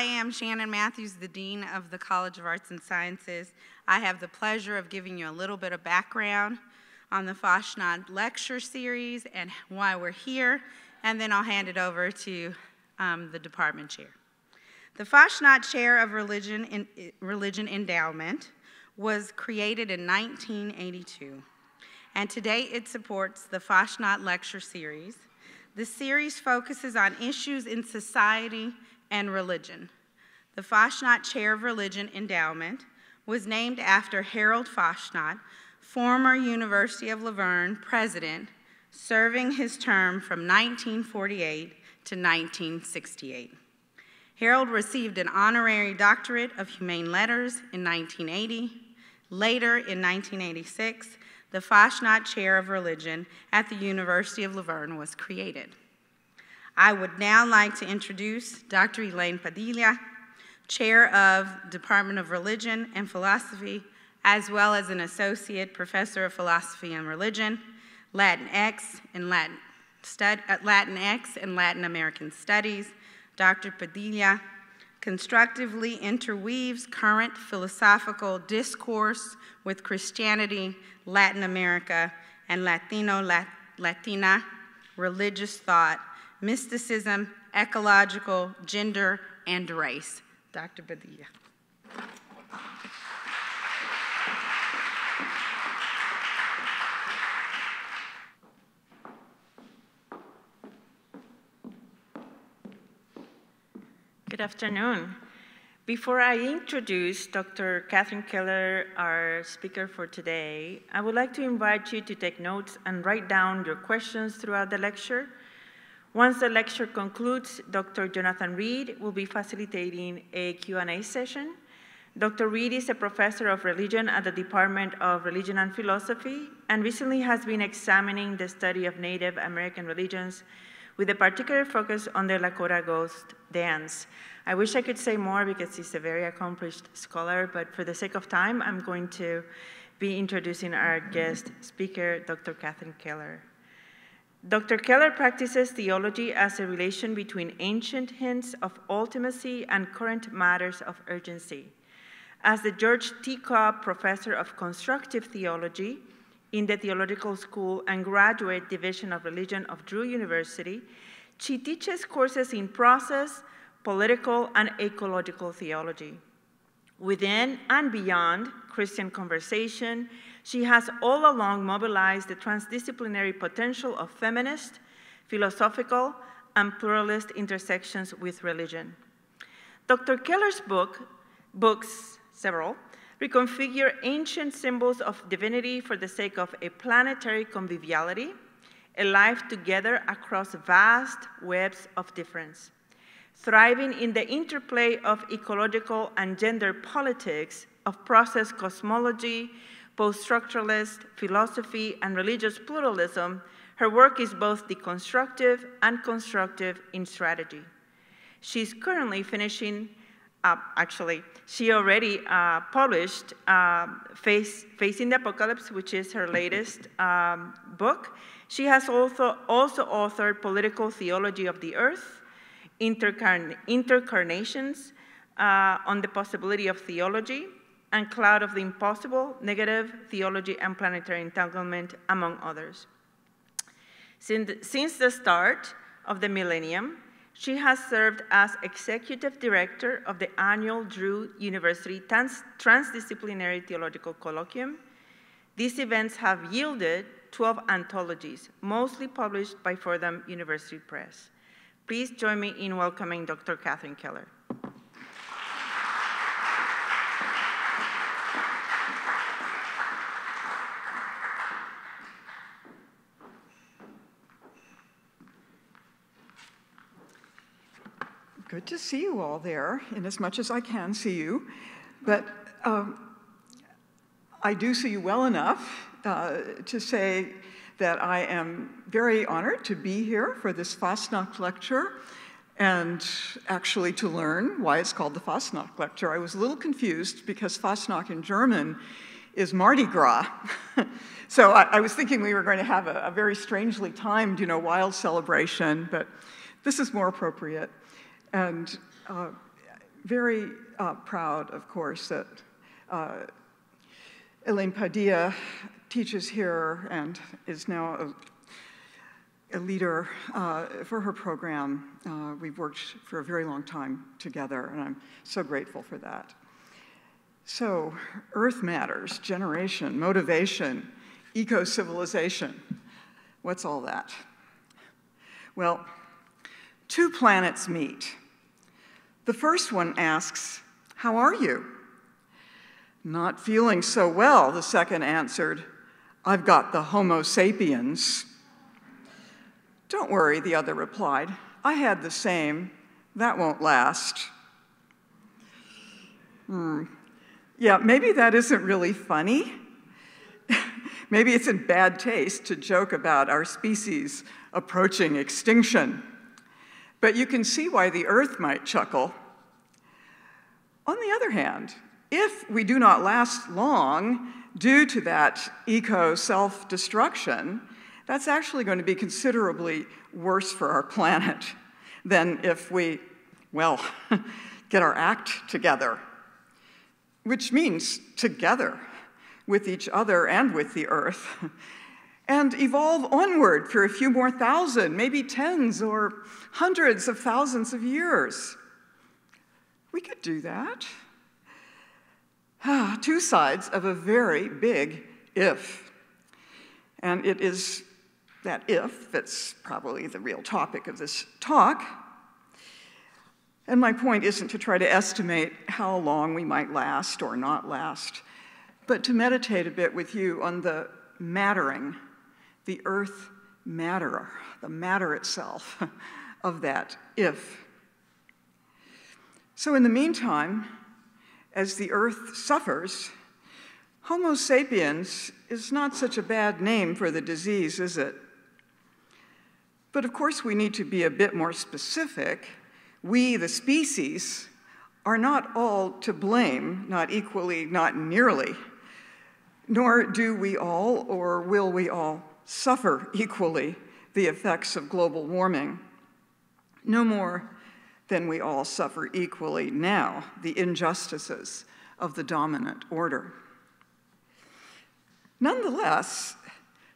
I am Shannon Matthews, the Dean of the College of Arts and Sciences. I have the pleasure of giving you a little bit of background on the Fasnacht lecture series and why we're here, and then I'll hand it over to um, the department chair. The Fasnacht Chair of Religion, in, Religion Endowment was created in 1982, and today it supports the Fasnacht Lecture Series. The series focuses on issues in society and religion. The Fasnacht Chair of Religion Endowment was named after Harold Fasnacht, former University of La Verne president, serving his term from 1948 to 1968. Harold received an honorary doctorate of humane letters in 1980. Later, in 1986, the Fasnacht Chair of Religion at the University of La Verne was created. I would now like to introduce Dr. Elaine Padilla, Chair of Department of Religion and Philosophy, as well as an Associate Professor of Philosophy and Religion, Latinx and Latin, uh, Latinx and Latin American Studies. Dr. Padilla constructively interweaves current philosophical discourse with Christianity, Latin America, and Latino, Latina religious thought mysticism, ecological, gender, and race. Dr. Padilla. Good afternoon. Before I introduce Dr. Catherine Keller, our speaker for today, I would like to invite you to take notes and write down your questions throughout the lecture once the lecture concludes, Dr. Jonathan Reed will be facilitating a Q&A session. Dr. Reed is a professor of religion at the Department of Religion and Philosophy and recently has been examining the study of Native American religions with a particular focus on the Lakota ghost dance. I wish I could say more because he's a very accomplished scholar, but for the sake of time, I'm going to be introducing our guest speaker, Dr. Catherine Keller. Dr. Keller practices theology as a relation between ancient hints of ultimacy and current matters of urgency. As the George T. Cobb Professor of Constructive Theology in the Theological School and Graduate Division of Religion of Drew University, she teaches courses in process, political, and ecological theology. Within and beyond Christian conversation, she has all along mobilized the transdisciplinary potential of feminist, philosophical, and pluralist intersections with religion. Dr. Keller's book, books, several, reconfigure ancient symbols of divinity for the sake of a planetary conviviality, a life together across vast webs of difference. Thriving in the interplay of ecological and gender politics, of process cosmology, post-structuralist philosophy, and religious pluralism, her work is both deconstructive and constructive in strategy. She's currently finishing, uh, actually, she already uh, published uh, Face, Facing the Apocalypse, which is her latest um, book. She has also, also authored Political Theology of the Earth, Intercarn Intercarnations uh, on the Possibility of Theology, and Cloud of the Impossible, Negative Theology and Planetary Entanglement, among others. Since the start of the millennium, she has served as executive director of the annual Drew University Trans Transdisciplinary Theological Colloquium. These events have yielded 12 anthologies, mostly published by Fordham University Press. Please join me in welcoming Dr. Catherine Keller. Good to see you all there, in as much as I can see you. But um, I do see you well enough uh, to say that I am very honored to be here for this Fastnacht lecture and actually to learn why it's called the Fastnacht lecture. I was a little confused because Fastnacht in German is Mardi Gras. so I, I, was thinking we were going to have a, a very strangely timed, you know, wild celebration, but this is more appropriate. And uh, very uh, proud, of course, that uh, Elaine Padilla teaches here and is now a, a leader uh, for her program. Uh, we've worked for a very long time together, and I'm so grateful for that. So, Earth matters, generation, motivation, eco civilization. What's all that? Well, two planets meet. The first one asks, How are you? Not feeling so well, the second answered, I've got the Homo sapiens. Don't worry, the other replied. I had the same. That won't last. Hmm. Yeah, maybe that isn't really funny. maybe it's in bad taste to joke about our species approaching extinction. But you can see why the earth might chuckle. On the other hand, if we do not last long due to that eco self destruction, that's actually going to be considerably worse for our planet than if we, well, get our act together, which means together with each other and with the earth, and evolve onward for a few more thousand, maybe tens or hundreds of thousands of years. We could do that. Ah, two sides of a very big if. And it is that if that's probably the real topic of this talk. And my point isn't to try to estimate how long we might last or not last, but to meditate a bit with you on the mattering, the earth matter, the matter itself of that if. So, in the meantime, as the earth suffers, Homo sapiens is not such a bad name for the disease, is it? But of course, we need to be a bit more specific. We, the species, are not all to blame, not equally, not nearly. Nor do we all, or will we all, suffer equally the effects of global warming. No more then we all suffer equally now the injustices of the dominant order. Nonetheless,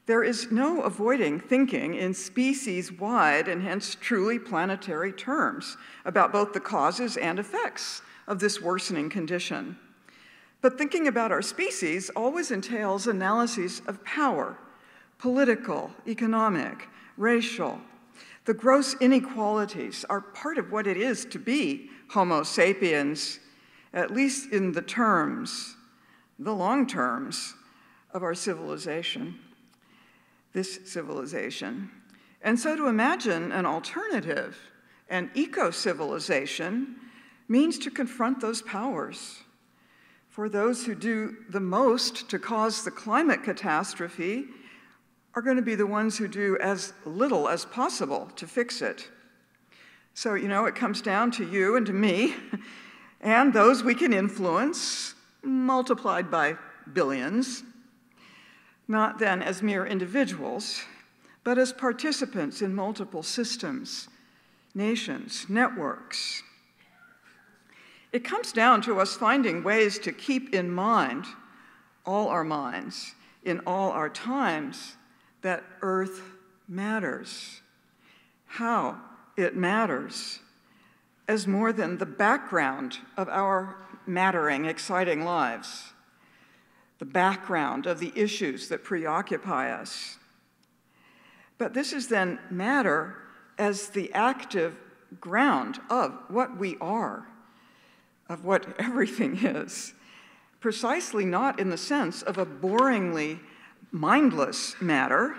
there is no avoiding thinking in species wide and hence truly planetary terms about both the causes and effects of this worsening condition. But thinking about our species always entails analyses of power political, economic, racial, the gross inequalities are part of what it is to be Homo sapiens, at least in the terms, the long terms, of our civilization, this civilization. And so to imagine an alternative, an eco civilization, means to confront those powers. For those who do the most to cause the climate catastrophe, are going to be the ones who do as little as possible to fix it. So, you know, it comes down to you and to me and those we can influence, multiplied by billions, not then as mere individuals, but as participants in multiple systems, nations, networks. It comes down to us finding ways to keep in mind all our minds in all our times that earth matters, how it matters, as more than the background of our mattering, exciting lives, the background of the issues that preoccupy us. But this is then matter as the active ground of what we are, of what everything is, precisely not in the sense of a boringly mindless matter,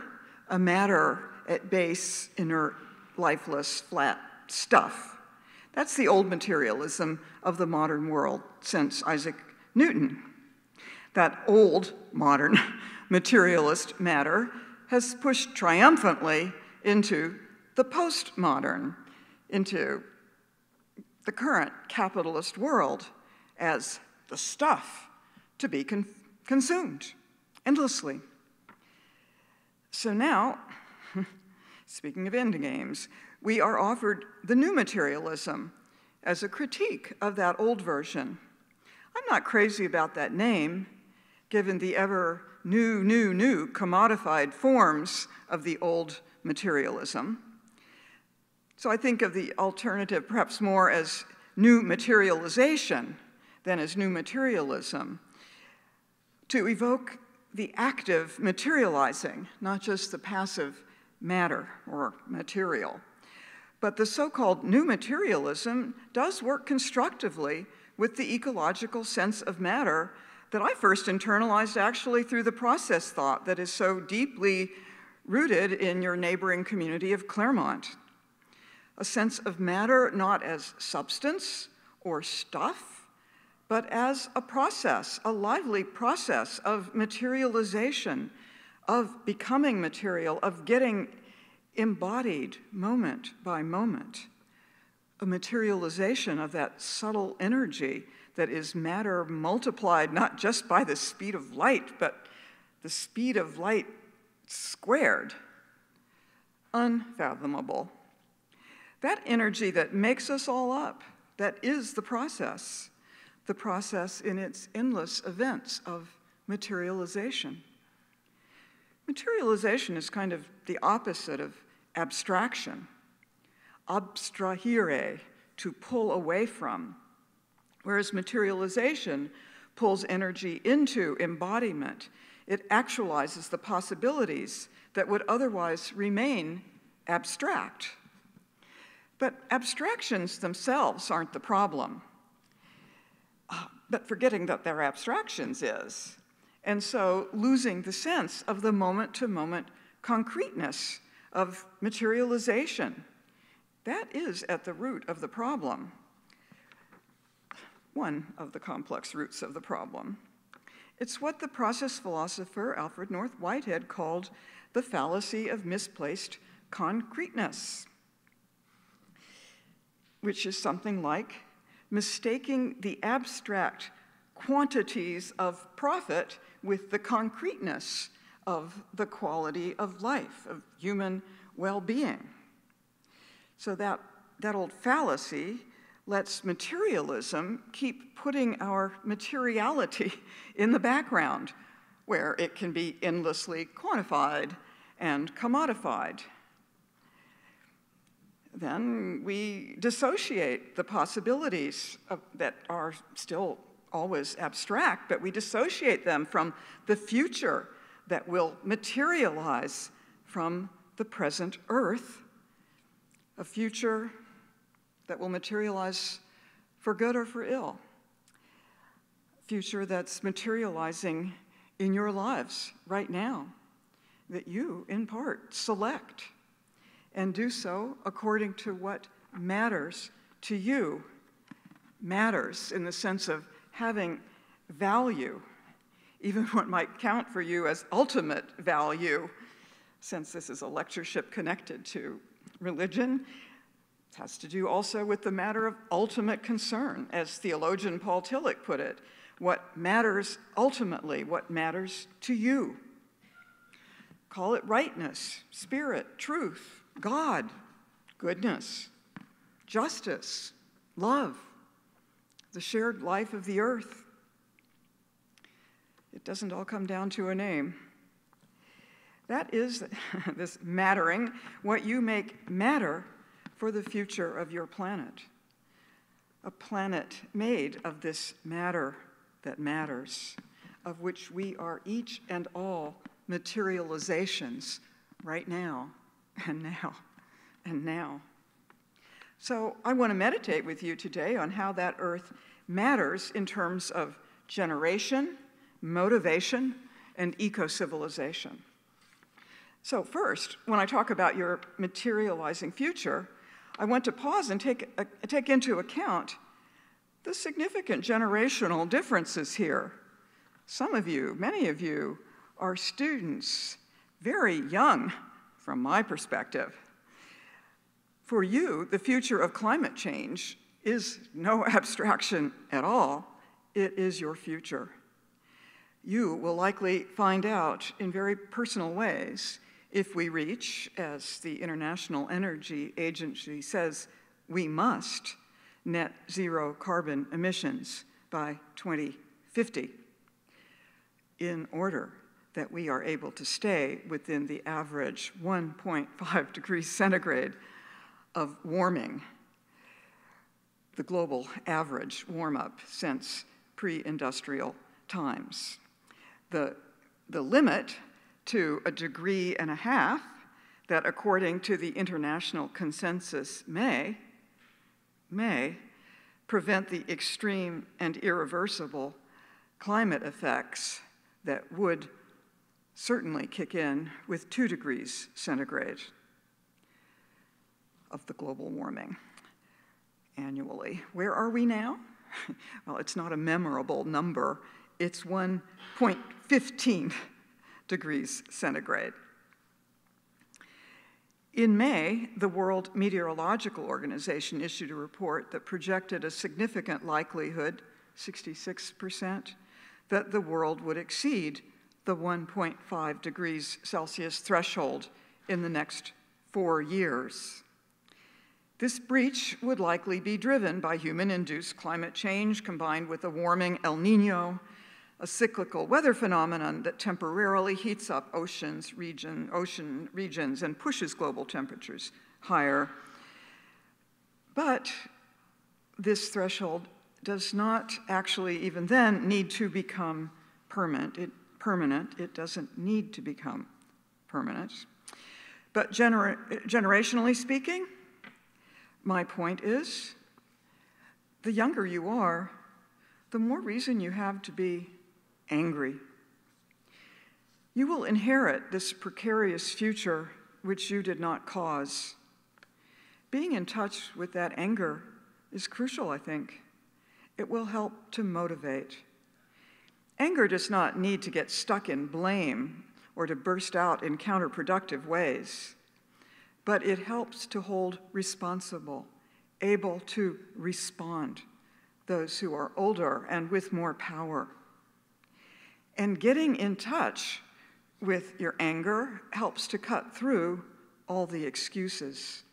a matter at base, inert, lifeless, flat stuff. That's the old materialism of the modern world since Isaac Newton. That old modern materialist matter has pushed triumphantly into the postmodern, into the current capitalist world as the stuff to be con- consumed endlessly. So now, speaking of end games, we are offered the new materialism as a critique of that old version. I'm not crazy about that name, given the ever new, new, new commodified forms of the old materialism. So I think of the alternative perhaps more as new materialization than as new materialism, to evoke the active materializing, not just the passive matter or material. But the so called new materialism does work constructively with the ecological sense of matter that I first internalized actually through the process thought that is so deeply rooted in your neighboring community of Claremont. A sense of matter not as substance or stuff, but as a process, a lively process of materialization, of becoming material, of getting embodied moment by moment. A materialization of that subtle energy that is matter multiplied not just by the speed of light, but the speed of light squared. Unfathomable. That energy that makes us all up, that is the process, the process in its endless events of materialization. Materialization is kind of the opposite of abstraction. Abstrahere, to pull away from, whereas materialization pulls energy into embodiment. It actualizes the possibilities that would otherwise remain abstract. But abstractions themselves aren't the problem. Uh, but forgetting that they're abstractions is. And so losing the sense of the moment to moment concreteness of materialization. That is at the root of the problem, one of the complex roots of the problem. It's what the process philosopher Alfred North Whitehead called the fallacy of misplaced concreteness which is something like mistaking the abstract quantities of profit with the concreteness of the quality of life, of human well being. So that, that old fallacy lets materialism keep putting our materiality in the background, where it can be endlessly quantified and commodified then we dissociate the possibilities of, that are still always abstract, but we dissociate them from the future that will materialize from the present earth, a future that will materialize for good or for ill, future that's materializing in your lives right now, that you, in part, select and do so according to what matters to you. Matters in the sense of having value, even what might count for you as ultimate value, since this is a lectureship connected to religion. It has to do also with the matter of ultimate concern, as theologian Paul Tillich put it. What matters ultimately, what matters to you. Call it rightness, spirit, truth, God, goodness, justice, love, the shared life of the earth. It doesn't all come down to a name. That is this mattering, what you make matter for the future of your planet. A planet made of this matter that matters, of which we are each and all materializations right now and now, and now. So I want to meditate with you today on how that earth matters in terms of generation, motivation, and eco civilization. So, first, when I talk about your materializing future, I want to pause and take, uh, take into account the significant generational differences here. Some of you, many of you, are students, very young from my perspective. For you, the future of climate change is no abstraction at all, it is your future. You will likely find out in very personal ways if we reach, as the International Energy Agency says, we must net zero carbon emissions by 2050 in order that we are able to stay within the average 1.5 degrees centigrade of warming, the global average warm up since pre industrial times. The, the limit to a degree and a half that, according to the international consensus, may, may prevent the extreme and irreversible climate effects that would certainly kick in with two degrees centigrade of the global warming annually. Where are we now? well, it's not a memorable number, it's 1.15 degrees centigrade. In May, the World Meteorological Organization issued a report that projected a significant likelihood, 66%, that the world would exceed the 1.5 degrees Celsius threshold in the next four years. This breach would likely be driven by human induced climate change combined with a warming El Nino, a cyclical weather phenomenon that temporarily heats up oceans, region, ocean regions and pushes global temperatures higher. But this threshold does not actually, even then, need to become permanent. It permanent. It doesn't need to become permanent. But gener generationally speaking, my point is the younger you are, the more reason you have to be angry. You will inherit this precarious future which you did not cause. Being in touch with that anger is crucial, I think. It will help to motivate. Anger does not need to get stuck in blame or to burst out in counterproductive ways, but it helps to hold responsible, able to respond those who are older and with more power. And getting in touch with your anger helps to cut through all the excuses.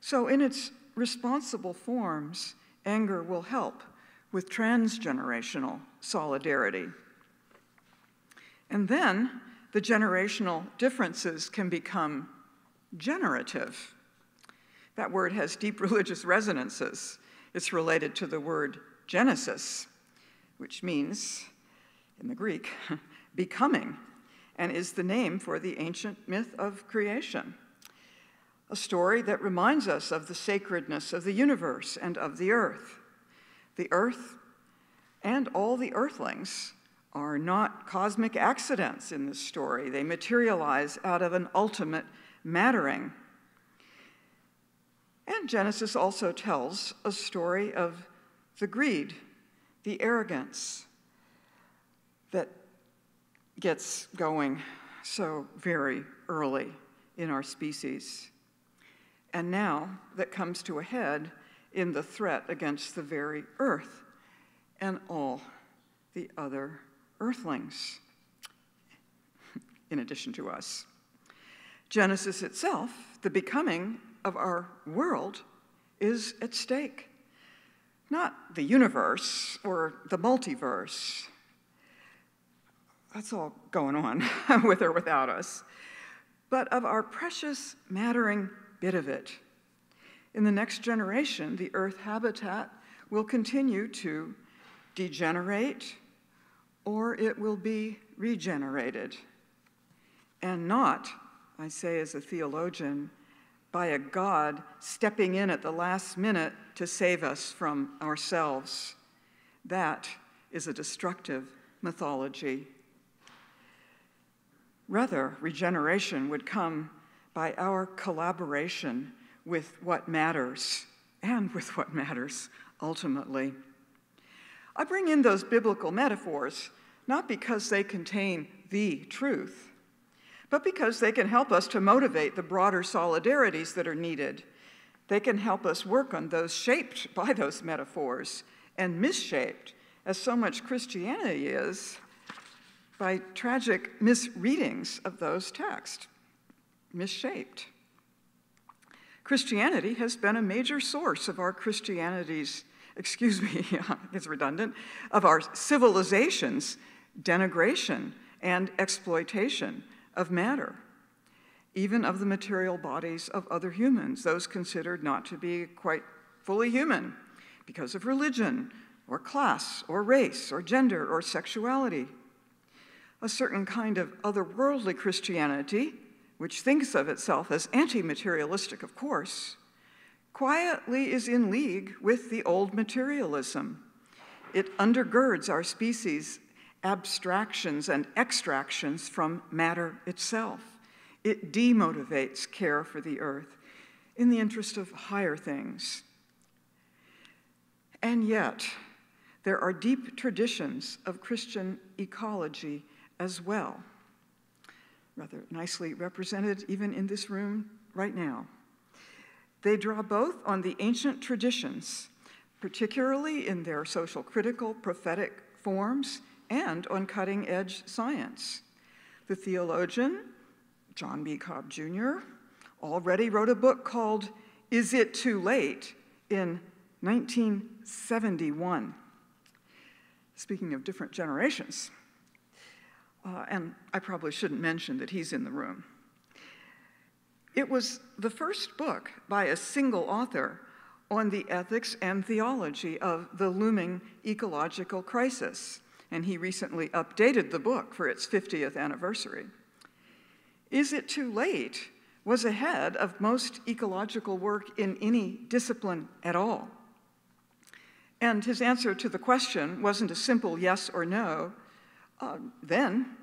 So, in its responsible forms, anger will help with transgenerational solidarity. And then the generational differences can become generative. That word has deep religious resonances. It's related to the word Genesis, which means, in the Greek, becoming, and is the name for the ancient myth of creation. A story that reminds us of the sacredness of the universe and of the earth. The earth and all the earthlings are not cosmic accidents in this story. They materialize out of an ultimate mattering. And Genesis also tells a story of the greed, the arrogance that gets going so very early in our species. And now that comes to a head in the threat against the very earth and all the other earthlings, in addition to us. Genesis itself, the becoming of our world, is at stake. Not the universe or the multiverse. That's all going on with or without us. But of our precious, mattering bit of it. In the next generation, the Earth habitat will continue to degenerate or it will be regenerated. And not, I say as a theologian, by a God stepping in at the last minute to save us from ourselves. That is a destructive mythology. Rather, regeneration would come by our collaboration with what matters and with what matters ultimately. I bring in those biblical metaphors not because they contain the truth, but because they can help us to motivate the broader solidarities that are needed. They can help us work on those shaped by those metaphors and misshaped, as so much Christianity is, by tragic misreadings of those texts. Misshaped. Christianity has been a major source of our Christianity's, excuse me, it's redundant, of our civilization's denigration and exploitation of matter, even of the material bodies of other humans, those considered not to be quite fully human because of religion or class or race or gender or sexuality. A certain kind of otherworldly Christianity which thinks of itself as anti materialistic, of course, quietly is in league with the old materialism. It undergirds our species' abstractions and extractions from matter itself. It demotivates care for the earth in the interest of higher things. And yet, there are deep traditions of Christian ecology as well rather nicely represented even in this room right now. They draw both on the ancient traditions, particularly in their social critical prophetic forms, and on cutting edge science. The theologian, John B. Cobb Jr., already wrote a book called Is It Too Late in 1971. Speaking of different generations. Uh, and I probably shouldn't mention that he's in the room. It was the first book by a single author on the ethics and theology of the looming ecological crisis, and he recently updated the book for its 50th anniversary. Is It Too Late was ahead of most ecological work in any discipline at all. And his answer to the question wasn't a simple yes or no, uh, then,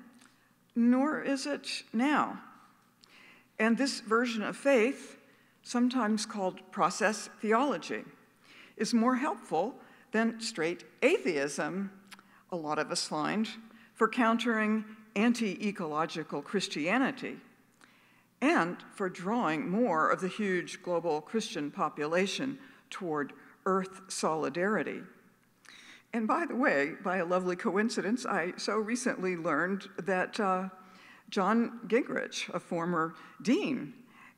nor is it now. And this version of faith, sometimes called process theology, is more helpful than straight atheism, a lot of us find, for countering anti ecological Christianity and for drawing more of the huge global Christian population toward earth solidarity. And by the way, by a lovely coincidence, I so recently learned that uh, John Gingrich, a former dean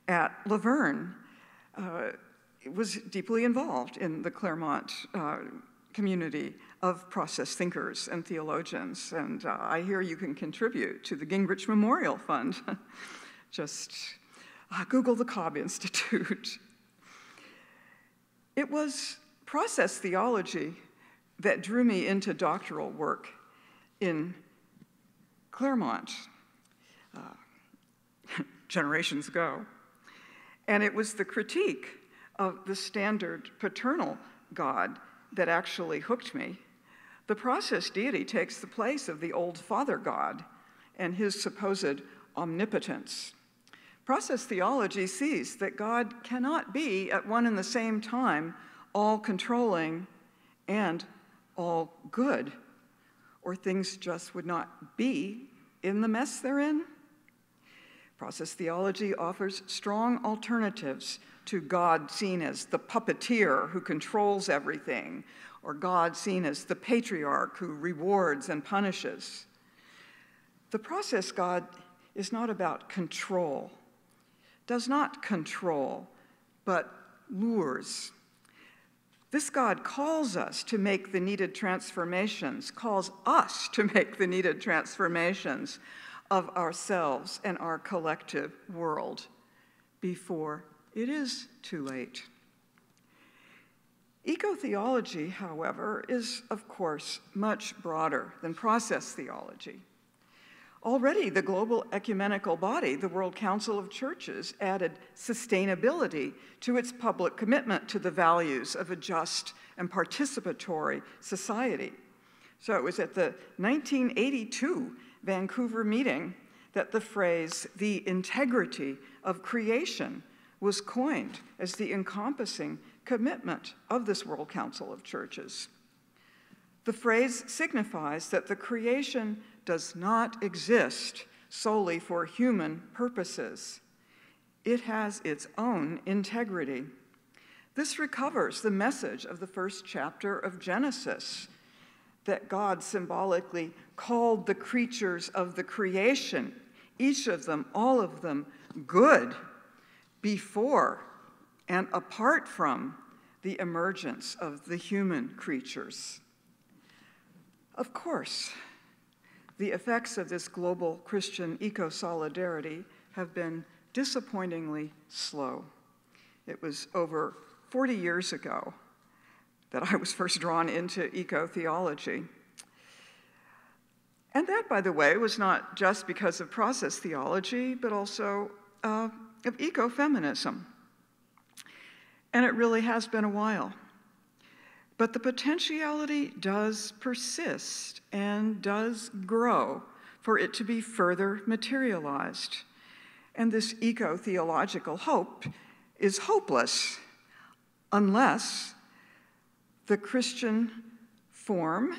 at La Verne, uh, was deeply involved in the Claremont uh, community of process thinkers and theologians. And uh, I hear you can contribute to the Gingrich Memorial Fund. Just uh, Google the Cobb Institute. It was process theology that drew me into doctoral work in Claremont uh, generations ago. And it was the critique of the standard paternal God that actually hooked me. The process deity takes the place of the old father God and his supposed omnipotence. Process theology sees that God cannot be at one and the same time all controlling and all good, or things just would not be in the mess they're in. Process theology offers strong alternatives to God seen as the puppeteer who controls everything, or God seen as the patriarch who rewards and punishes. The process God is not about control, does not control, but lures this God calls us to make the needed transformations, calls us to make the needed transformations of ourselves and our collective world before it is too late. Eco-theology, however, is, of course, much broader than process theology. Already, the global ecumenical body, the World Council of Churches, added sustainability to its public commitment to the values of a just and participatory society. So it was at the 1982 Vancouver meeting that the phrase, the integrity of creation, was coined as the encompassing commitment of this World Council of Churches. The phrase signifies that the creation does not exist solely for human purposes. It has its own integrity. This recovers the message of the first chapter of Genesis that God symbolically called the creatures of the creation, each of them, all of them, good before and apart from the emergence of the human creatures. Of course, the effects of this global Christian eco solidarity have been disappointingly slow. It was over 40 years ago that I was first drawn into eco theology. And that, by the way, was not just because of process theology, but also uh, of ecofeminism. And it really has been a while. But the potentiality does persist and does grow for it to be further materialized. And this eco theological hope is hopeless unless the Christian form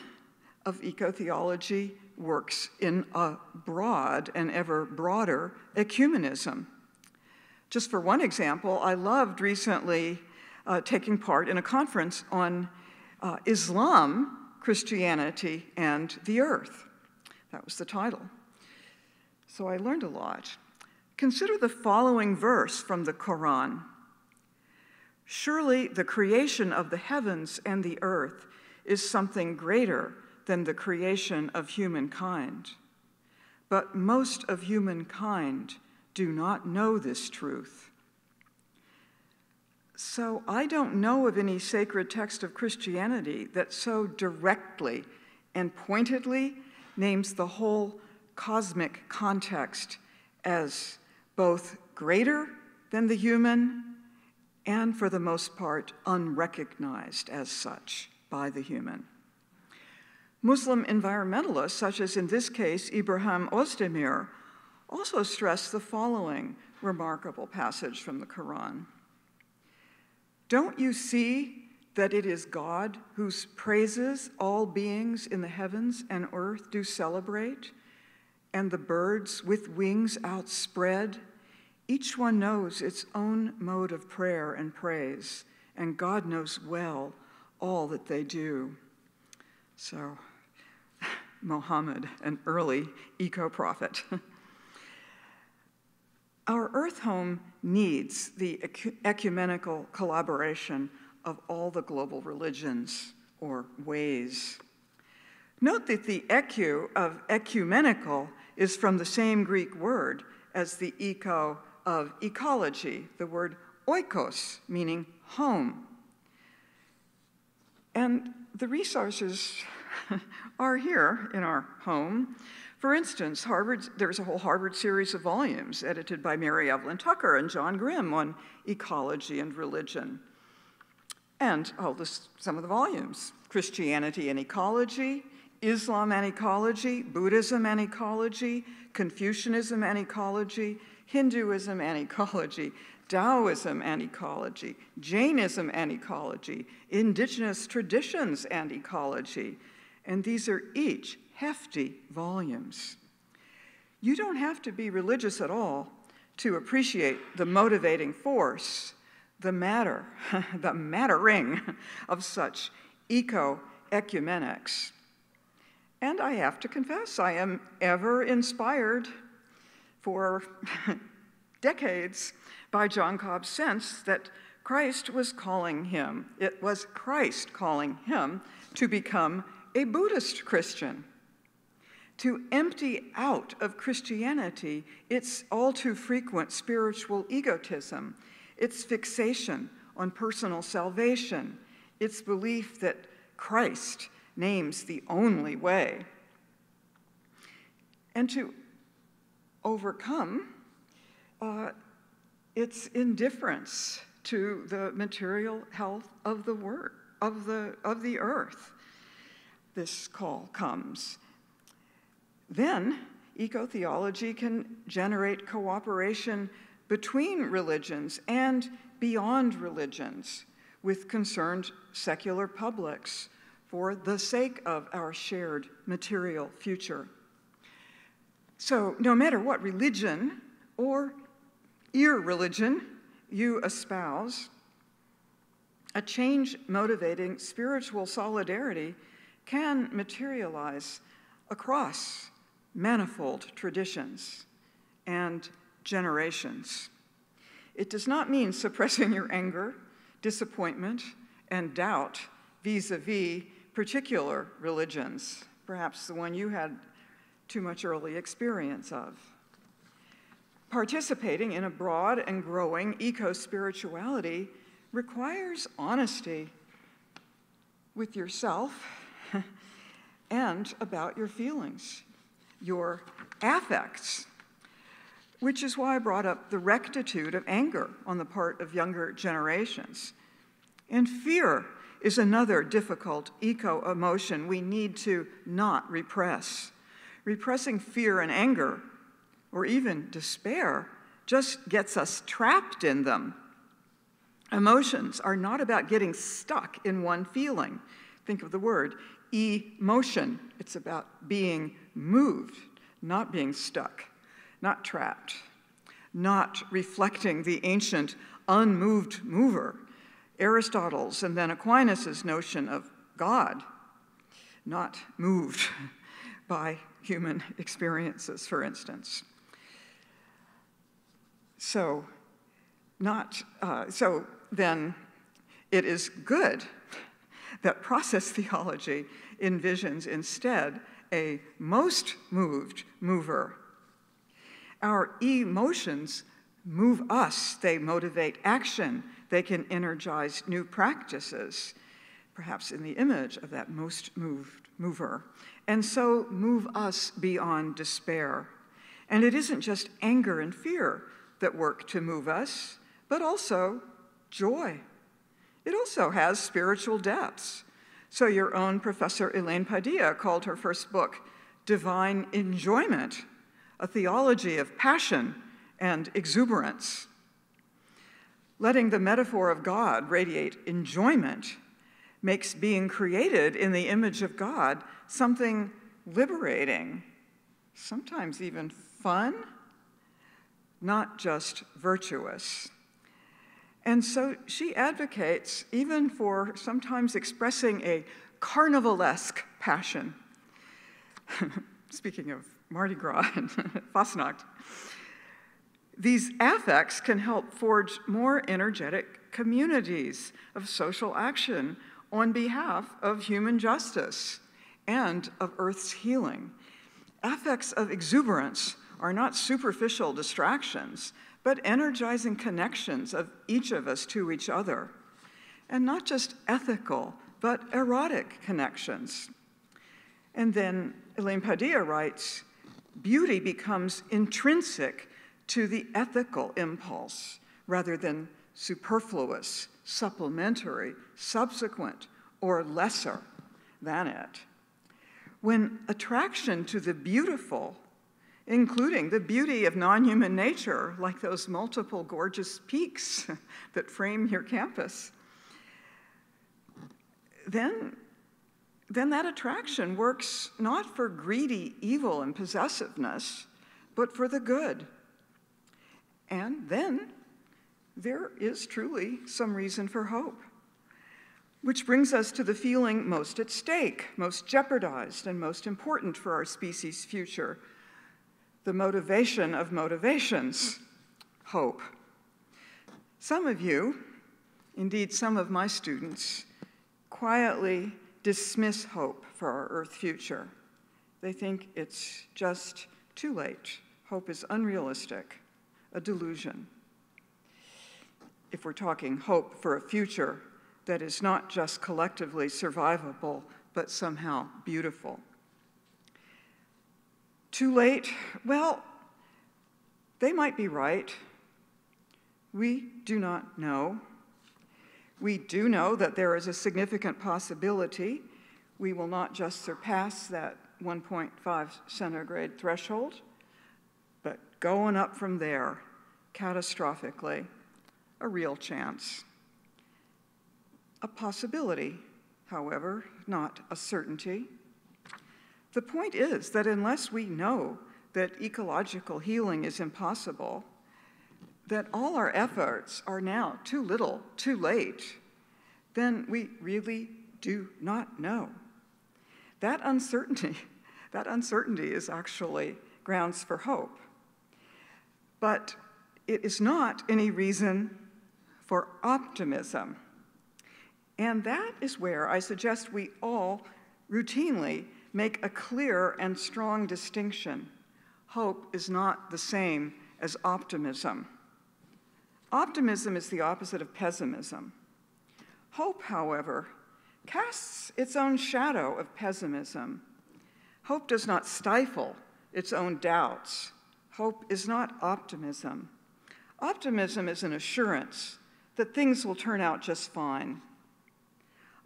of eco theology works in a broad and ever broader ecumenism. Just for one example, I loved recently uh, taking part in a conference on uh, Islam, Christianity, and the Earth. That was the title. So I learned a lot. Consider the following verse from the Quran Surely the creation of the heavens and the earth is something greater than the creation of humankind. But most of humankind do not know this truth. So I don't know of any sacred text of Christianity that so directly and pointedly names the whole cosmic context as both greater than the human and for the most part unrecognized as such by the human. Muslim environmentalists, such as in this case Ibrahim Ozdemir, also stress the following remarkable passage from the Quran Don't you see that it is God whose praises all beings in the heavens and earth do celebrate, and the birds with wings outspread each one knows its own mode of prayer and praise, and God knows well all that they do. So, Mohammed, an early eco prophet. Our Earth home needs the ecumenical collaboration of all the global religions or ways. Note that the ecu of ecumenical is from the same Greek word as the eco of ecology, the word oikos, meaning home. And the resources are here in our home. For instance, Harvard, there's a whole Harvard series of volumes edited by Mary Evelyn Tucker and John Grim on ecology and religion. And oh, I'll list some of the volumes Christianity and Ecology, Islam and Ecology, Buddhism and Ecology, Confucianism and Ecology, Hinduism and ecology, Taoism and ecology, Jainism and ecology, indigenous traditions and ecology. And these are each hefty volumes. You don't have to be religious at all to appreciate the motivating force, the matter, the mattering of such eco ecumenics. And I have to confess, I am ever inspired for decades by John Cobb's sense that Christ was calling him, it was Christ calling him to become a Buddhist Christian. To empty out of Christianity its all too frequent spiritual egotism, its fixation on personal salvation, its belief that Christ names the only way, and to overcome uh, its indifference to the material health of the of the of the earth. This call comes. Then eco-theology can generate cooperation between religions and beyond religions with concerned secular publics for the sake of our shared material future. So, no matter what religion or irreligion you espouse, a change motivating spiritual solidarity can materialize across manifold traditions and generations. It does not mean suppressing your anger, disappointment, and doubt vis a vis particular religions, perhaps the one you had too much early experience of. Participating in a broad and growing eco spirituality requires honesty with yourself and about your feelings, your affects, which is why I brought up the rectitude of anger on the part of younger generations. And fear is another difficult eco emotion we need to not repress. Repressing fear and anger, or even despair, just gets us trapped in them. Emotions are not about getting stuck in one feeling. Think of the word emotion. It's about being moved, not being stuck, not trapped, not reflecting the ancient unmoved mover, Aristotle's and then Aquinas' notion of God, not moved by human experiences, for instance. So, not, uh, so then it is good that process theology envisions instead a most moved mover. Our emotions move us, they motivate action, they can energize new practices, perhaps in the image of that most moved mover, and so move us beyond despair. And it isn't just anger and fear that work to move us, but also joy. It also has spiritual depths. So, your own Professor Elaine Padilla called her first book Divine Enjoyment, a theology of passion and exuberance. Letting the metaphor of God radiate enjoyment makes being created in the image of God something liberating, sometimes even fun, not just virtuous. And so she advocates even for sometimes expressing a carnivalesque passion. Speaking of Mardi Gras and Fastnacht, these affects can help forge more energetic communities of social action on behalf of human justice and of Earth's healing. Affects of exuberance are not superficial distractions, but energizing connections of each of us to each other. And not just ethical, but erotic connections. And then Elaine Padilla writes beauty becomes intrinsic to the ethical impulse rather than superfluous, supplementary, subsequent, or lesser than it. When attraction to the beautiful including the beauty of non human nature, like those multiple gorgeous peaks that frame your campus, then, then that attraction works not for greedy evil and possessiveness, but for the good. And then there is truly some reason for hope. Which brings us to the feeling most at stake, most jeopardized, and most important for our species' future the motivation of motivations hope. Some of you, indeed some of my students, quietly dismiss hope for our Earth future. They think it's just too late. Hope is unrealistic, a delusion. If we're talking hope for a future that is not just collectively survivable, but somehow beautiful. Too late? Well, they might be right. We do not know. We do know that there is a significant possibility we will not just surpass that 1.5 centigrade threshold, but going up from there catastrophically, a real chance. A possibility, however, not a certainty. The point is that unless we know that ecological healing is impossible, that all our efforts are now too little, too late, then we really do not know. That uncertainty, that uncertainty is actually grounds for hope. But it is not any reason for optimism. And that is where I suggest we all routinely make a clear and strong distinction. Hope is not the same as optimism. Optimism is the opposite of pessimism. Hope, however, casts its own shadow of pessimism. Hope does not stifle its own doubts. Hope is not optimism. Optimism is an assurance that things will turn out just fine.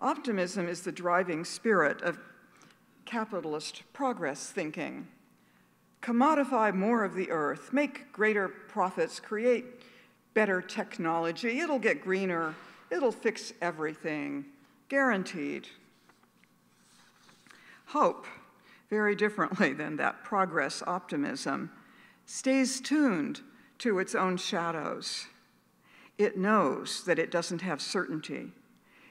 Optimism is the driving spirit of capitalist progress thinking. Commodify more of the earth, make greater profits, create better technology, it'll get greener, it'll fix everything, guaranteed. Hope, very differently than that progress optimism, stays tuned to its own shadows. It knows that it doesn't have certainty.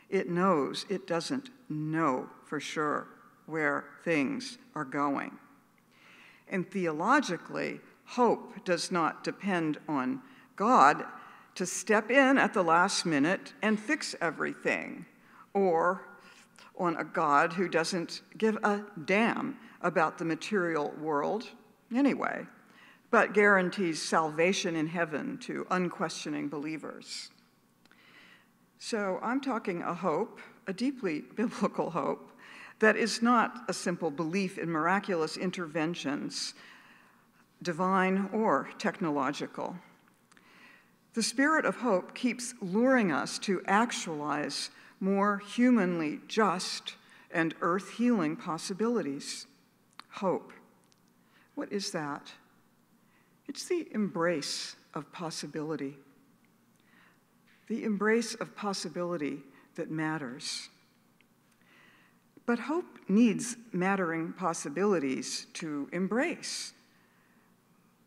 It knows it doesn't know for sure where things are going. And theologically, hope does not depend on God to step in at the last minute and fix everything, or on a God who doesn't give a damn about the material world anyway, but guarantees salvation in heaven to unquestioning believers. So I'm talking a hope, a deeply biblical hope, that is not a simple belief in miraculous interventions, divine or technological. The spirit of hope keeps luring us to actualize more humanly just and earth healing possibilities. Hope. What is that? It's the embrace of possibility. The embrace of possibility that matters. But hope needs mattering possibilities to embrace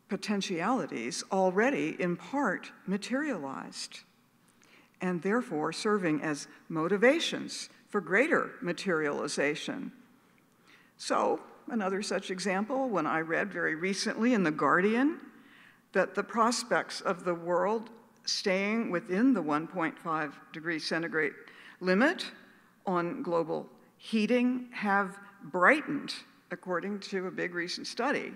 potentialities already in part materialized, and therefore serving as motivations for greater materialization. So, another such example, when I read very recently in The Guardian that the prospects of the world staying within the 1.5 degree centigrade limit on global heating have brightened, according to a big recent study,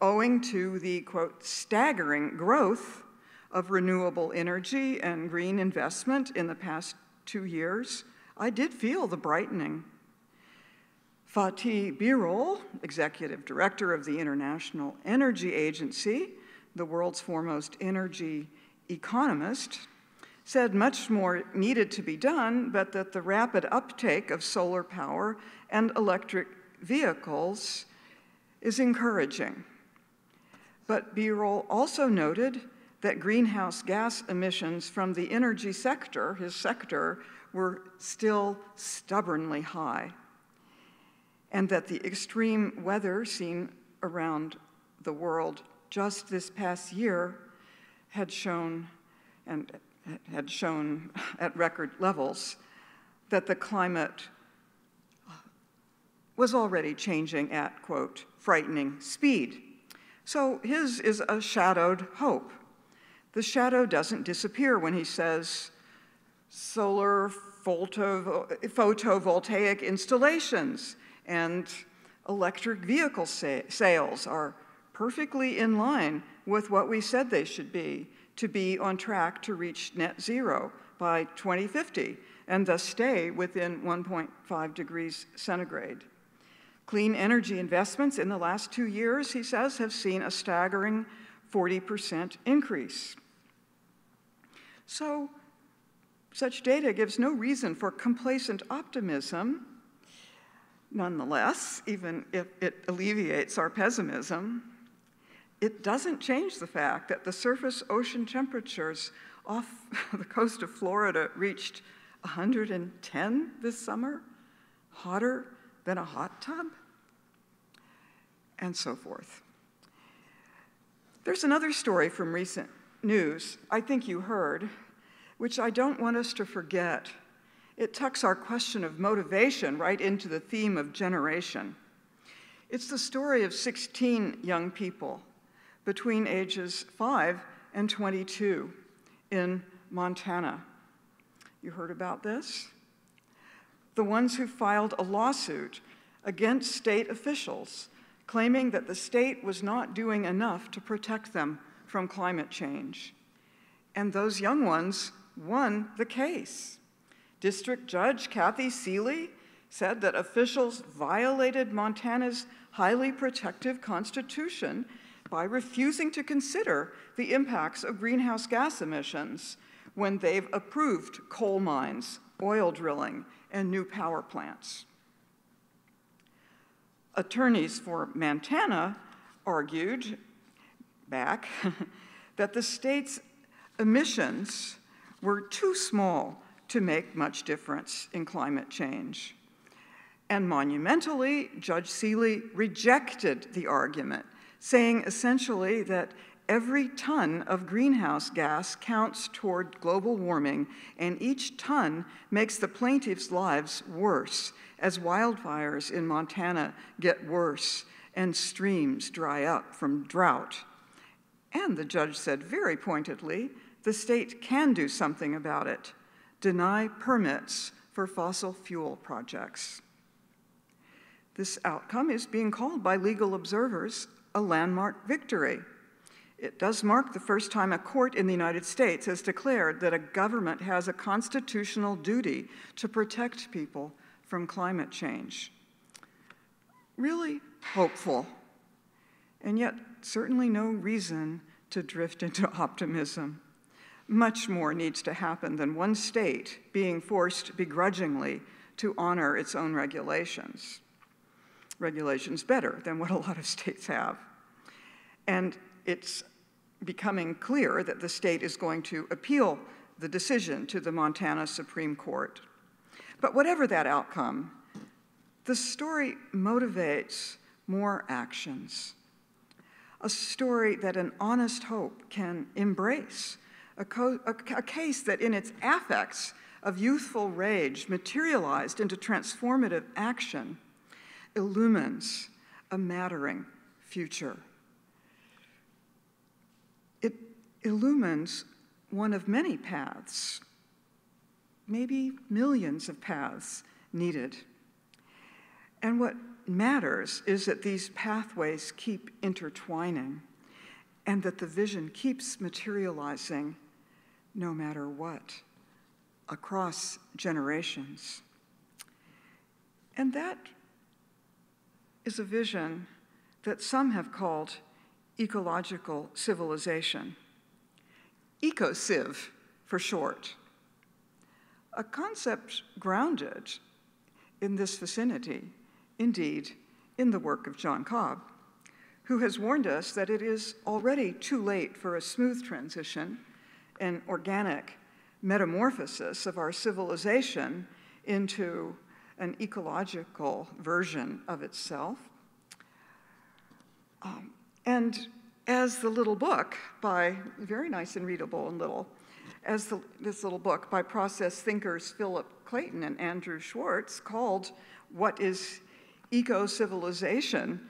owing to the, quote, staggering growth of renewable energy and green investment in the past two years, I did feel the brightening. Fatih Birol, executive director of the International Energy Agency, the world's foremost energy economist, said much more needed to be done, but that the rapid uptake of solar power and electric vehicles is encouraging. But Birol also noted that greenhouse gas emissions from the energy sector, his sector, were still stubbornly high, and that the extreme weather seen around the world just this past year had shown, and had shown at record levels that the climate was already changing at, quote, frightening speed. So his is a shadowed hope. The shadow doesn't disappear when he says solar photo, photovoltaic installations and electric vehicle sa sales are perfectly in line with what we said they should be to be on track to reach net zero by 2050 and thus stay within 1.5 degrees centigrade. Clean energy investments in the last two years, he says, have seen a staggering 40% increase. So, such data gives no reason for complacent optimism. Nonetheless, even if it alleviates our pessimism, it doesn't change the fact that the surface ocean temperatures off the coast of Florida reached 110 this summer, hotter than a hot tub, and so forth. There's another story from recent news I think you heard, which I don't want us to forget. It tucks our question of motivation right into the theme of generation. It's the story of 16 young people between ages 5 and 22 in Montana. You heard about this? The ones who filed a lawsuit against state officials claiming that the state was not doing enough to protect them from climate change. And those young ones won the case. District Judge Kathy Seeley said that officials violated Montana's highly protective constitution by refusing to consider the impacts of greenhouse gas emissions when they've approved coal mines, oil drilling, and new power plants. Attorneys for Montana argued back that the state's emissions were too small to make much difference in climate change. And monumentally, Judge Seeley rejected the argument, saying essentially that every ton of greenhouse gas counts toward global warming, and each ton makes the plaintiffs' lives worse as wildfires in Montana get worse and streams dry up from drought. And the judge said very pointedly the state can do something about it deny permits for fossil fuel projects. This outcome is being called by legal observers a landmark victory. It does mark the first time a court in the United States has declared that a government has a constitutional duty to protect people from climate change. Really hopeful, and yet certainly no reason to drift into optimism. Much more needs to happen than one state being forced begrudgingly to honor its own regulations. Regulations better than what a lot of states have. And it's becoming clear that the state is going to appeal the decision to the Montana Supreme Court. But whatever that outcome, the story motivates more actions. A story that an honest hope can embrace, a, a, a case that in its affects of youthful rage materialized into transformative action illumines a mattering future. It illumines one of many paths, maybe millions of paths needed. And what matters is that these pathways keep intertwining and that the vision keeps materializing no matter what across generations. And that is a vision that some have called ecological civilization, EcoCiv for short. A concept grounded in this vicinity, indeed, in the work of John Cobb, who has warned us that it is already too late for a smooth transition, an organic metamorphosis of our civilization into an ecological version of itself. Um, and as the little book by, very nice and readable and little, as the, this little book by process thinkers Philip Clayton and Andrew Schwartz called What is Eco Civilization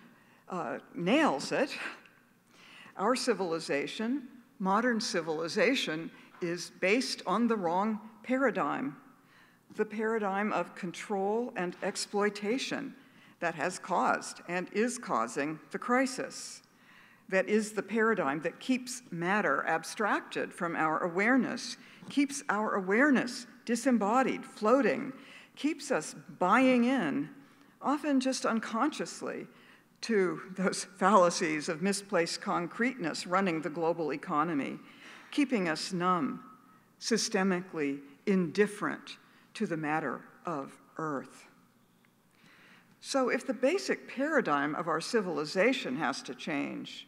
uh, nails it. Our civilization, modern civilization, is based on the wrong paradigm the paradigm of control and exploitation that has caused and is causing the crisis. That is the paradigm that keeps matter abstracted from our awareness, keeps our awareness disembodied, floating, keeps us buying in, often just unconsciously, to those fallacies of misplaced concreteness running the global economy, keeping us numb, systemically indifferent to the matter of earth. So, if the basic paradigm of our civilization has to change,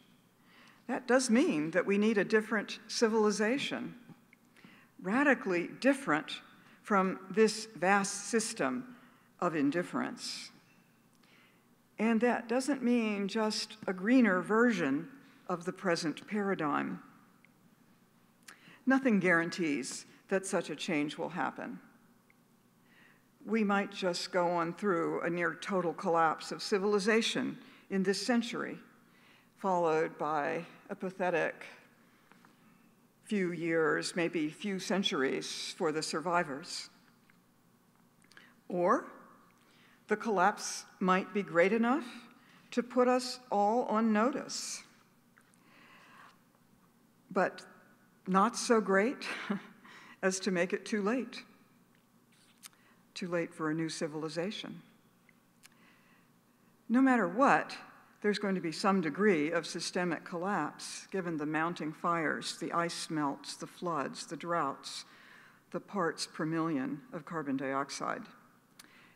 that does mean that we need a different civilization, radically different from this vast system of indifference. And that doesn't mean just a greener version of the present paradigm. Nothing guarantees that such a change will happen we might just go on through a near total collapse of civilization in this century, followed by a pathetic few years, maybe few centuries for the survivors. Or the collapse might be great enough to put us all on notice, but not so great as to make it too late. Too late for a new civilization. No matter what, there's going to be some degree of systemic collapse given the mounting fires, the ice melts, the floods, the droughts, the parts per million of carbon dioxide.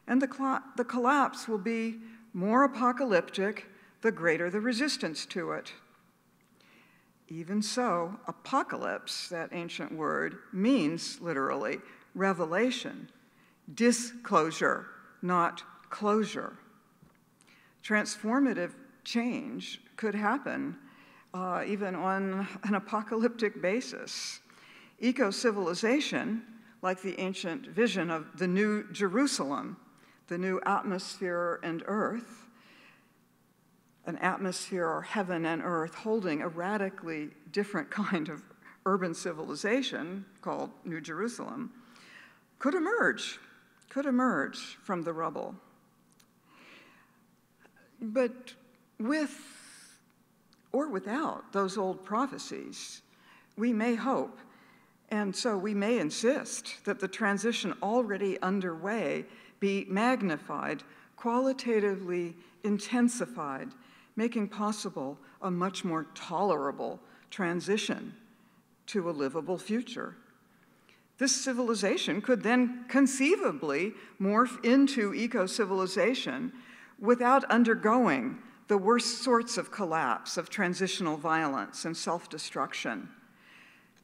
And the, the collapse will be more apocalyptic the greater the resistance to it. Even so, apocalypse, that ancient word, means literally revelation, disclosure, not closure. Transformative change could happen uh, even on an apocalyptic basis. Eco civilization, like the ancient vision of the New Jerusalem, the new atmosphere and earth, an atmosphere or heaven and earth holding a radically different kind of urban civilization called New Jerusalem, could emerge, could emerge from the rubble. But with or without those old prophecies, we may hope, and so we may insist that the transition already underway be magnified, qualitatively intensified, making possible a much more tolerable transition to a livable future. This civilization could then conceivably morph into eco civilization without undergoing the worst sorts of collapse, of transitional violence and self destruction.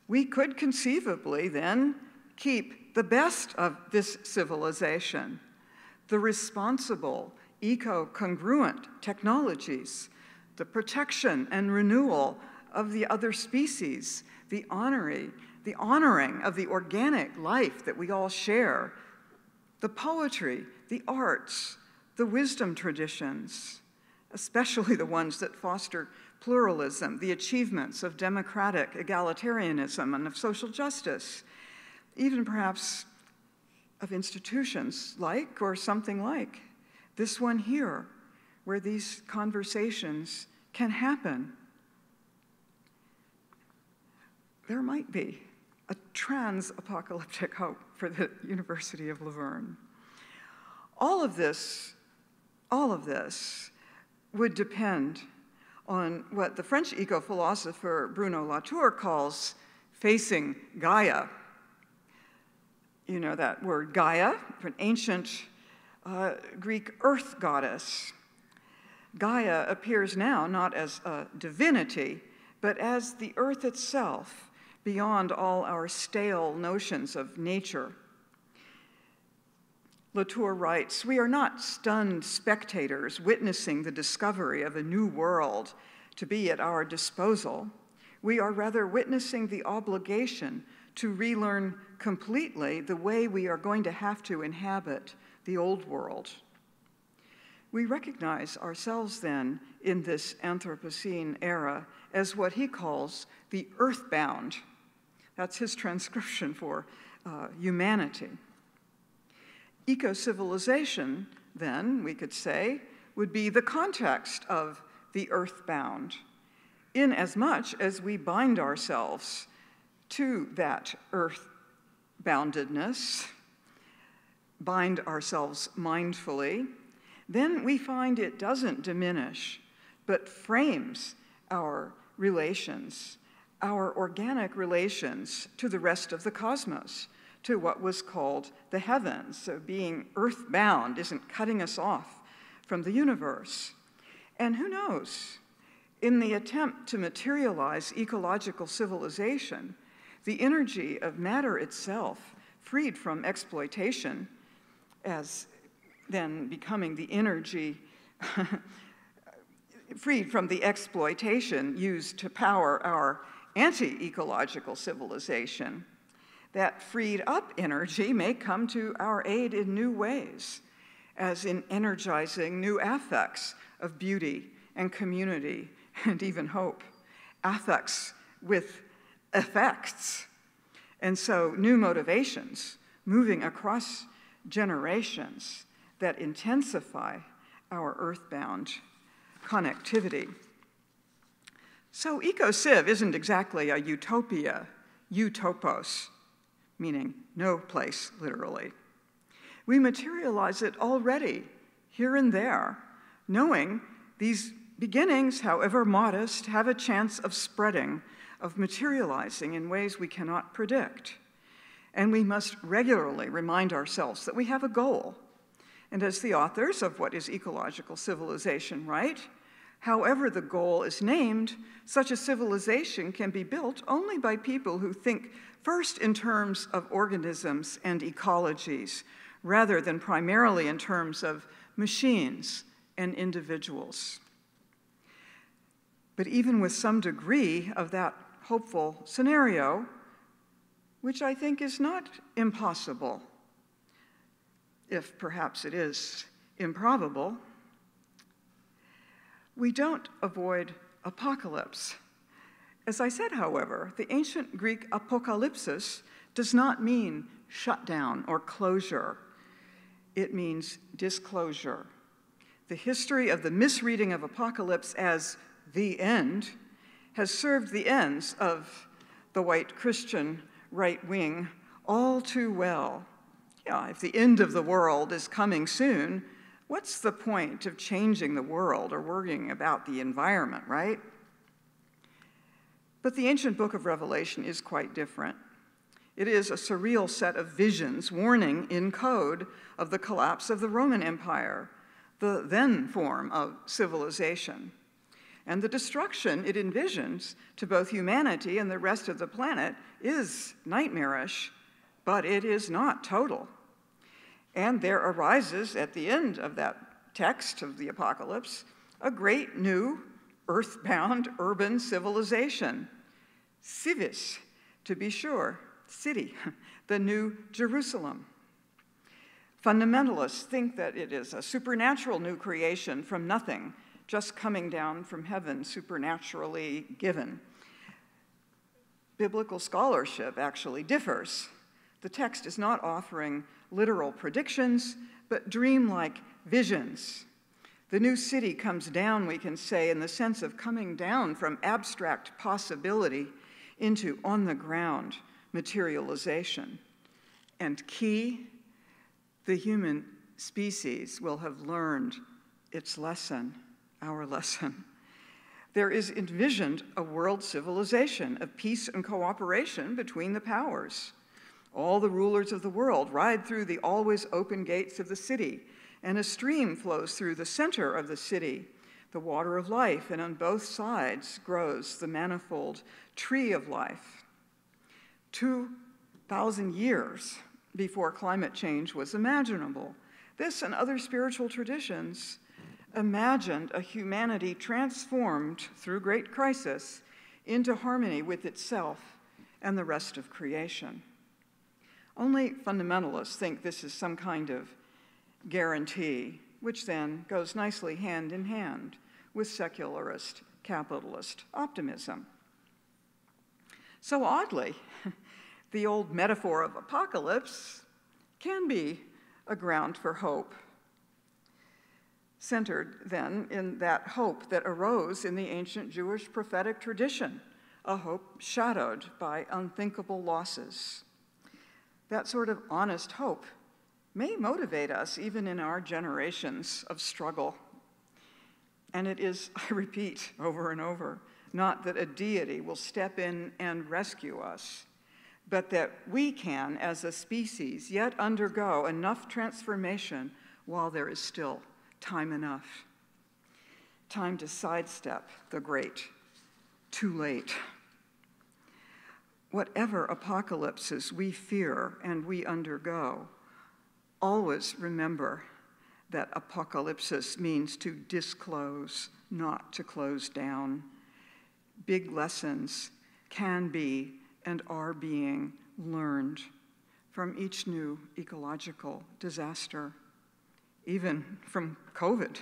We could conceivably then keep the best of this civilization, the responsible, eco congruent technologies, the protection and renewal of the other species, the honoring, the honoring of the organic life that we all share, the poetry, the arts, the wisdom traditions especially the ones that foster pluralism, the achievements of democratic egalitarianism and of social justice, even perhaps of institutions like or something like this one here, where these conversations can happen. There might be a trans apocalyptic hope for the University of La Verne. All of this, all of this would depend on what the French eco philosopher Bruno Latour calls facing Gaia. You know that word Gaia, an ancient uh, Greek earth goddess. Gaia appears now not as a divinity, but as the earth itself, beyond all our stale notions of nature Latour writes We are not stunned spectators witnessing the discovery of a new world to be at our disposal. We are rather witnessing the obligation to relearn completely the way we are going to have to inhabit the old world. We recognize ourselves then in this Anthropocene era as what he calls the earthbound. That's his transcription for uh, humanity. Eco civilization, then, we could say, would be the context of the earthbound, in as much as we bind ourselves to that earth boundedness, bind ourselves mindfully, then we find it doesn't diminish, but frames our relations, our organic relations to the rest of the cosmos to what was called the heavens. So being earthbound isn't cutting us off from the universe. And who knows, in the attempt to materialize ecological civilization, the energy of matter itself, freed from exploitation, as then becoming the energy freed from the exploitation used to power our anti ecological civilization, that freed up energy may come to our aid in new ways, as in energizing new affects of beauty and community and even hope. Affects with effects. And so, new motivations moving across generations that intensify our earthbound connectivity. So, EcoCiv isn't exactly a utopia, utopos, meaning no place, literally. We materialize it already, here and there, knowing these beginnings, however modest, have a chance of spreading, of materializing in ways we cannot predict. And we must regularly remind ourselves that we have a goal. And as the authors of What is Ecological Civilization write, however the goal is named, such a civilization can be built only by people who think first in terms of organisms and ecologies, rather than primarily in terms of machines and individuals. But even with some degree of that hopeful scenario, which I think is not impossible, if perhaps it is improbable, we don't avoid apocalypse. As I said, however, the ancient Greek apocalypsis does not mean shutdown or closure. It means disclosure. The history of the misreading of apocalypse as the end has served the ends of the white Christian right wing all too well. Yeah, if the end of the world is coming soon, what's the point of changing the world or worrying about the environment, right? But the ancient book of Revelation is quite different. It is a surreal set of visions warning in code of the collapse of the Roman Empire, the then form of civilization and the destruction it envisions to both humanity and the rest of the planet is nightmarish, but it is not total. And there arises at the end of that text of the apocalypse a great new earthbound urban civilization. Civis, to be sure, city, the new Jerusalem. Fundamentalists think that it is a supernatural new creation from nothing just coming down from heaven, supernaturally given. Biblical scholarship actually differs. The text is not offering literal predictions, but dreamlike visions. The new city comes down, we can say, in the sense of coming down from abstract possibility into on the ground materialization. And key, the human species will have learned its lesson our lesson. There is envisioned a world civilization of peace and cooperation between the powers. All the rulers of the world ride through the always open gates of the city, and a stream flows through the center of the city, the water of life, and on both sides grows the manifold tree of life. 2,000 years before climate change was imaginable, this and other spiritual traditions imagined a humanity transformed through great crisis into harmony with itself and the rest of creation. Only fundamentalists think this is some kind of guarantee, which then goes nicely hand in hand with secularist capitalist optimism. So oddly, the old metaphor of apocalypse can be a ground for hope centered then in that hope that arose in the ancient Jewish prophetic tradition, a hope shadowed by unthinkable losses. That sort of honest hope may motivate us even in our generations of struggle. And it is, I repeat over and over, not that a deity will step in and rescue us, but that we can, as a species, yet undergo enough transformation while there is still time enough. Time to sidestep the great, too late. Whatever apocalypses we fear and we undergo, always remember that apocalypsis means to disclose, not to close down. Big lessons can be and are being learned from each new ecological disaster even from COVID.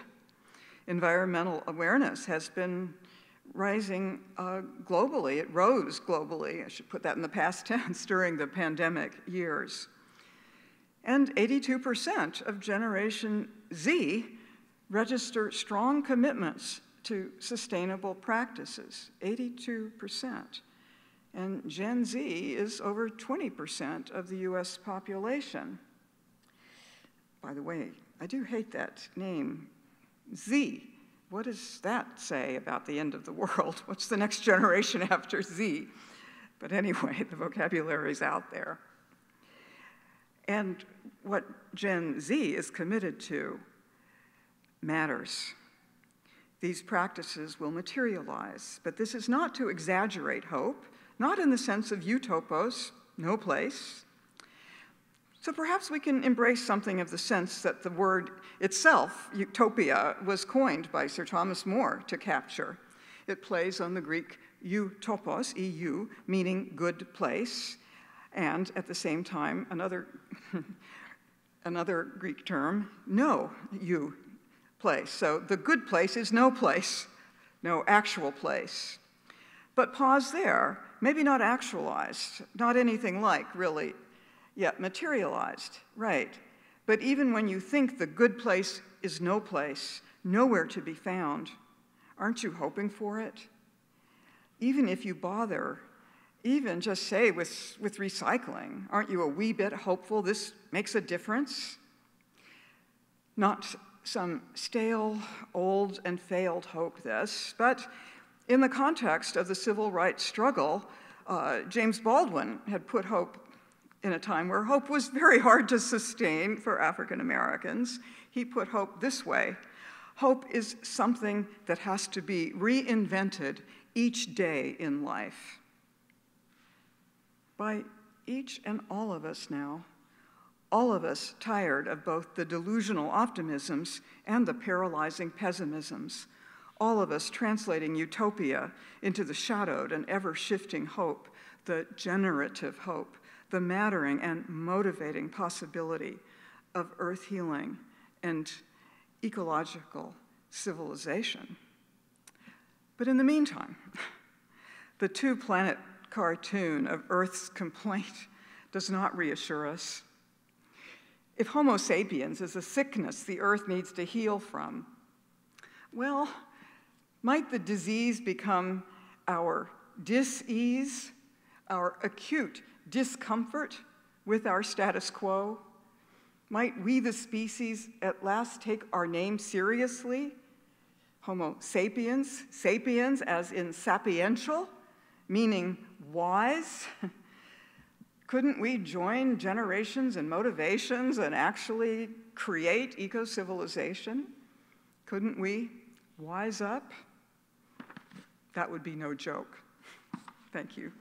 Environmental awareness has been rising uh, globally. It rose globally, I should put that in the past tense, during the pandemic years. And 82% of Generation Z register strong commitments to sustainable practices, 82%. And Gen Z is over 20% of the US population. By the way, I do hate that name, Z. What does that say about the end of the world? What's the next generation after Z? But anyway, the vocabulary is out there. And what Gen Z is committed to matters. These practices will materialize, but this is not to exaggerate hope, not in the sense of utopos, no place. So perhaps we can embrace something of the sense that the word itself, utopia, was coined by Sir Thomas More to capture. It plays on the Greek utopos, EU, meaning good place, and at the same time, another, another Greek term, no, you place. So the good place is no place, no actual place. But pause there, maybe not actualized, not anything like really yet materialized, right. But even when you think the good place is no place, nowhere to be found, aren't you hoping for it? Even if you bother even just say with, with recycling, aren't you a wee bit hopeful this makes a difference? Not some stale, old, and failed hope, this, but in the context of the civil rights struggle, uh, James Baldwin had put hope in a time where hope was very hard to sustain for African Americans. He put hope this way Hope is something that has to be reinvented each day in life by each and all of us now, all of us tired of both the delusional optimisms and the paralyzing pessimisms, all of us translating utopia into the shadowed and ever shifting hope, the generative hope, the mattering and motivating possibility of earth healing and ecological civilization. But in the meantime, the two planet cartoon of Earth's complaint does not reassure us. If Homo sapiens is a sickness the Earth needs to heal from, well, might the disease become our dis-ease, our acute discomfort with our status quo? Might we, the species, at last take our name seriously? Homo sapiens, sapiens as in sapiential, meaning wise? Couldn't we join generations and motivations and actually create eco civilization? Couldn't we wise up? That would be no joke. Thank you.